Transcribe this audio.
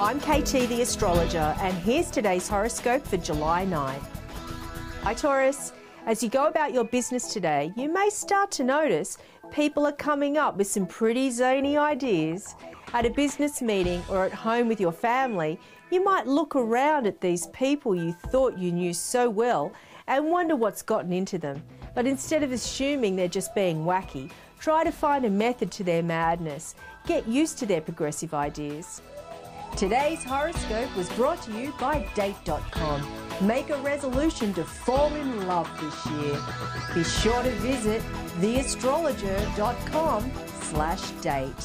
I'm KT the astrologer, and here's today's horoscope for July 9. Hi, Taurus. As you go about your business today, you may start to notice people are coming up with some pretty zany ideas. At a business meeting or at home with your family, you might look around at these people you thought you knew so well and wonder what's gotten into them. But instead of assuming they're just being wacky, try to find a method to their madness. Get used to their progressive ideas. Today's horoscope was brought to you by Date.com. Make a resolution to fall in love this year. Be sure to visit theastrologer.com slash date.